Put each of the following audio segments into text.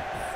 you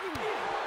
Yeah.